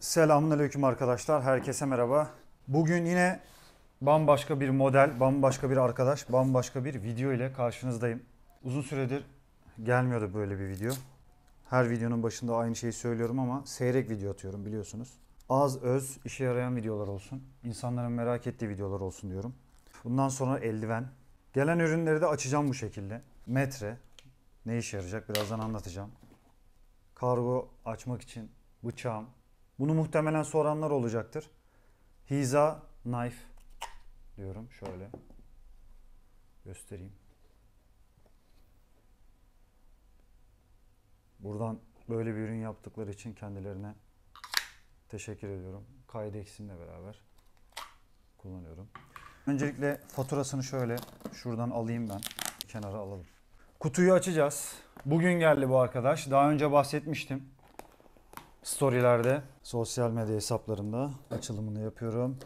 Selamünaleyküm arkadaşlar. Herkese merhaba. Bugün yine bambaşka bir model, bambaşka bir arkadaş, bambaşka bir video ile karşınızdayım. Uzun süredir gelmiyordu böyle bir video. Her videonun başında aynı şeyi söylüyorum ama seyrek video atıyorum biliyorsunuz. Az öz işe yarayan videolar olsun. İnsanların merak ettiği videolar olsun diyorum. Bundan sonra eldiven. Gelen ürünleri de açacağım bu şekilde. Metre. Ne işe yarayacak birazdan anlatacağım. Kargo açmak için bıçağım. Bunu muhtemelen soranlar olacaktır. Hiza knife diyorum şöyle. Göstereyim. Buradan böyle bir ürün yaptıkları için kendilerine teşekkür ediyorum. Kydex beraber kullanıyorum. Öncelikle faturasını şöyle şuradan alayım ben. Kenara alalım. Kutuyu açacağız. Bugün geldi bu arkadaş. Daha önce bahsetmiştim. Storylerde, sosyal medya hesaplarında açılımını yapıyorum.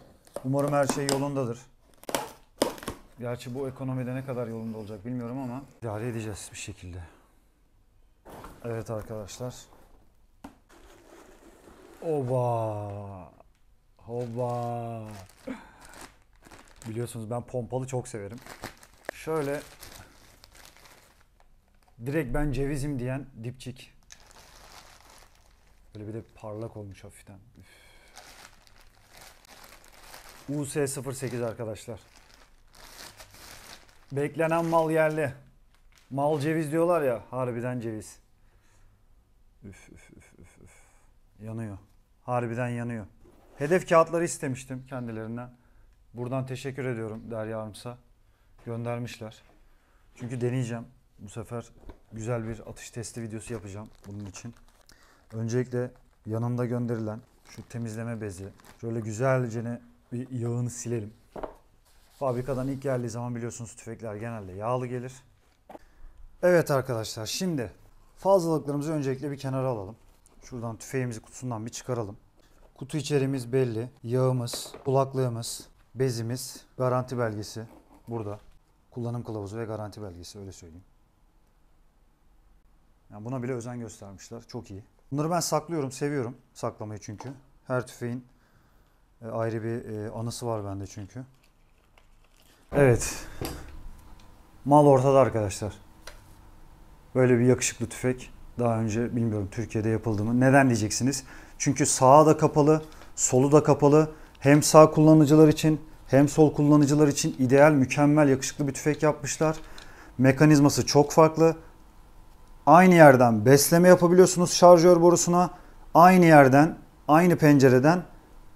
Umarım her şey yolundadır. Gerçi bu ekonomide ne kadar yolunda olacak bilmiyorum ama idare edeceğiz bir şekilde. Evet arkadaşlar. Oba. Oba. Biliyorsunuz ben pompalı çok severim. Şöyle direkt ben cevizim diyen dipçik. Böyle bir de parlak olmuş hafiften. Üf. US08 arkadaşlar. Beklenen mal yerli. Mal ceviz diyorlar ya, harbiden ceviz. Üf üf üf üf üf. Yanıyor. Harbiden yanıyor. Hedef kağıtları istemiştim kendilerinden. Buradan teşekkür ediyorum Derya Arms'a. Göndermişler. Çünkü deneyeceğim. Bu sefer güzel bir atış testi videosu yapacağım bunun için. Öncelikle yanında gönderilen şu temizleme bezi. Şöyle güzelce bir yağını silelim. Fabrikadan ilk geldiği zaman biliyorsunuz tüfekler genelde yağlı gelir. Evet arkadaşlar şimdi fazlalıklarımızı öncelikle bir kenara alalım. Şuradan tüfeğimizi kutusundan bir çıkaralım. Kutu içeriğimiz belli. Yağımız, kulaklığımız, bezimiz, garanti belgesi burada. Kullanım kılavuzu ve garanti belgesi öyle söyleyeyim. Yani buna bile özen göstermişler. Çok iyi. Bunları ben saklıyorum, seviyorum saklamayı çünkü. Her tüfeğin e, ayrı bir e, anısı var bende çünkü. Evet. Mal ortada arkadaşlar. Böyle bir yakışıklı tüfek. Daha önce bilmiyorum Türkiye'de yapıldı mı. Neden diyeceksiniz? Çünkü sağı da kapalı, solu da kapalı. Hem sağ kullanıcılar için hem sol kullanıcılar için ideal, mükemmel, yakışıklı bir tüfek yapmışlar. Mekanizması çok farklı. Aynı yerden besleme yapabiliyorsunuz şarjör borusuna. Aynı yerden, aynı pencereden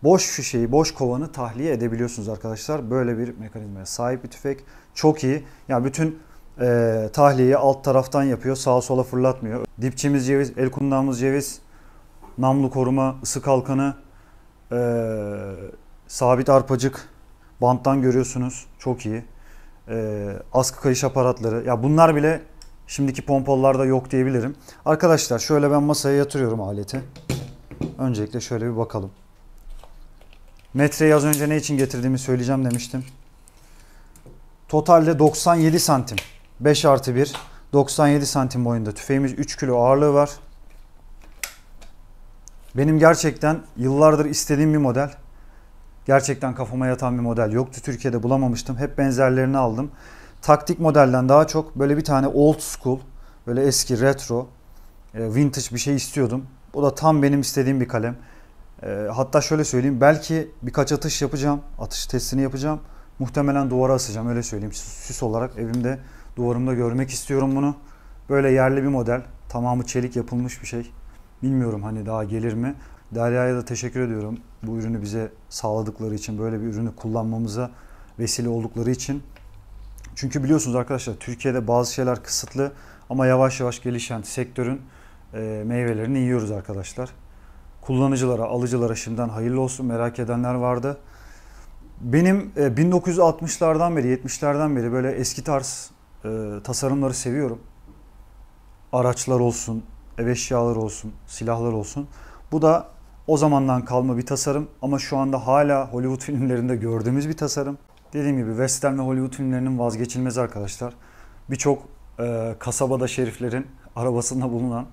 boş fişeyi, boş kovanı tahliye edebiliyorsunuz arkadaşlar. Böyle bir mekanizmaya sahip bir tüfek. Çok iyi. Yani bütün e, tahliyeyi alt taraftan yapıyor. Sağa sola fırlatmıyor. Dipçimiz ceviz, el kundağımız ceviz. Namlu koruma, ısı kalkanı, e, sabit arpacık. Banttan görüyorsunuz. Çok iyi. E, askı kayış aparatları. Ya bunlar bile şimdiki pompalılarda yok diyebilirim. Arkadaşlar şöyle ben masaya yatırıyorum aleti. Öncelikle şöyle bir bakalım. Metreyi az önce ne için getirdiğimi söyleyeceğim demiştim. Totalde 97 santim. 5 artı 1. 97 santim boyunda. Tüfeğimiz 3 kilo ağırlığı var. Benim gerçekten yıllardır istediğim bir model. Gerçekten kafama yatan bir model yoktu. Türkiye'de bulamamıştım. Hep benzerlerini aldım. Taktik modelden daha çok böyle bir tane old school, böyle eski retro, e, vintage bir şey istiyordum. O da tam benim istediğim bir kalem. E, hatta şöyle söyleyeyim. Belki birkaç atış yapacağım. Atış testini yapacağım. Muhtemelen duvara asacağım öyle söyleyeyim. Süs olarak evimde duvarımda görmek istiyorum bunu. Böyle yerli bir model. Tamamı çelik yapılmış bir şey. Bilmiyorum hani daha gelir mi? Derya'ya da teşekkür ediyorum. Bu ürünü bize sağladıkları için, böyle bir ürünü kullanmamıza vesile oldukları için. Çünkü biliyorsunuz arkadaşlar Türkiye'de bazı şeyler kısıtlı ama yavaş yavaş gelişen sektörün e, meyvelerini yiyoruz arkadaşlar. Kullanıcılara, alıcılara şimdiden hayırlı olsun merak edenler vardı. Benim e, 1960'lardan beri, 70'lerden beri böyle eski tarz e, tasarımları seviyorum. Araçlar olsun, ev eşyaları olsun, silahlar olsun. Bu da o zamandan kalma bir tasarım ama şu anda hala Hollywood filmlerinde gördüğümüz bir tasarım. Dediğim gibi Western ve Hollywood filmlerinin vazgeçilmezi arkadaşlar. Birçok e, kasabada şeriflerin arabasında bulunan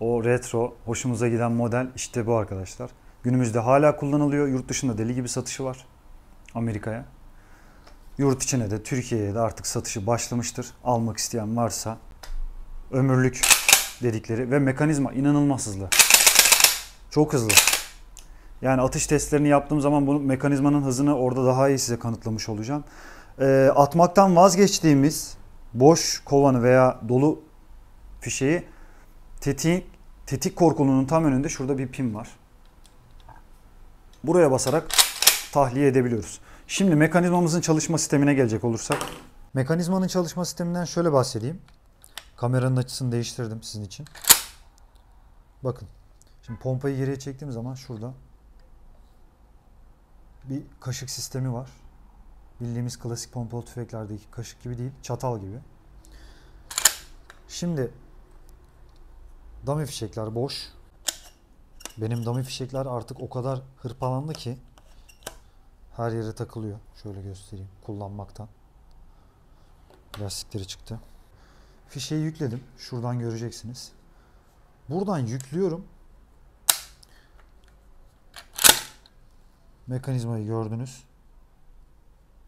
o retro, hoşumuza giden model işte bu arkadaşlar. Günümüzde hala kullanılıyor. Yurt dışında deli gibi satışı var. Amerika'ya. Yurt içine de Türkiye'ye de artık satışı başlamıştır. Almak isteyen varsa ömürlük dedikleri ve mekanizma inanılmaz hızlı. Çok hızlı. Yani atış testlerini yaptığım zaman bu mekanizmanın hızını orada daha iyi size kanıtlamış olacağım. Ee, atmaktan vazgeçtiğimiz boş kovanı veya dolu fişeği tetik, tetik korkulunun tam önünde şurada bir pin var. Buraya basarak tahliye edebiliyoruz. Şimdi mekanizmamızın çalışma sistemine gelecek olursak. Mekanizmanın çalışma sisteminden şöyle bahsedeyim. Kameranın açısını değiştirdim sizin için. Bakın. Şimdi pompayı geriye çektiğim zaman şurada bir kaşık sistemi var. Bildiğimiz klasik pompalı tüfeklerdeki kaşık gibi değil, çatal gibi. Şimdi dummy fişekler boş. Benim dummy fişekler artık o kadar hırpalandı ki her yere takılıyor. Şöyle göstereyim kullanmaktan. Lastikleri çıktı. Fişeyi yükledim. Şuradan göreceksiniz. Buradan yüklüyorum. Mekanizmayı gördünüz.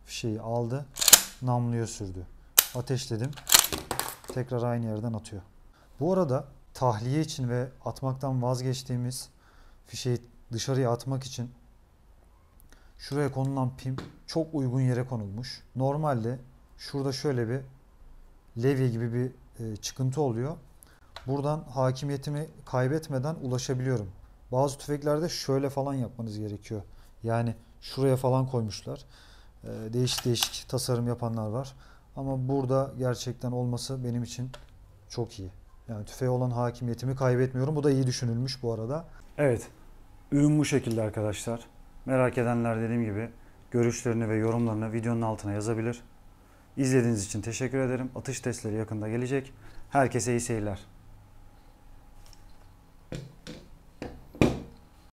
Fişeyi aldı. Namluya sürdü. Ateşledim. Tekrar aynı yerden atıyor. Bu arada tahliye için ve atmaktan vazgeçtiğimiz fişeyi dışarıya atmak için şuraya konulan pim çok uygun yere konulmuş. Normalde şurada şöyle bir levye gibi bir e, çıkıntı oluyor. Buradan hakimiyetimi kaybetmeden ulaşabiliyorum. Bazı tüfeklerde şöyle falan yapmanız gerekiyor. Yani şuraya falan koymuşlar. E, değişik değişik tasarım yapanlar var. Ama burada gerçekten olması benim için çok iyi. Yani tüfeğe olan hakimiyetimi kaybetmiyorum. Bu da iyi düşünülmüş bu arada. Evet. Ürün bu şekilde arkadaşlar. Merak edenler dediğim gibi görüşlerini ve yorumlarını videonun altına yazabilir. İzlediğiniz için teşekkür ederim. Atış testleri yakında gelecek. Herkese iyi seyirler.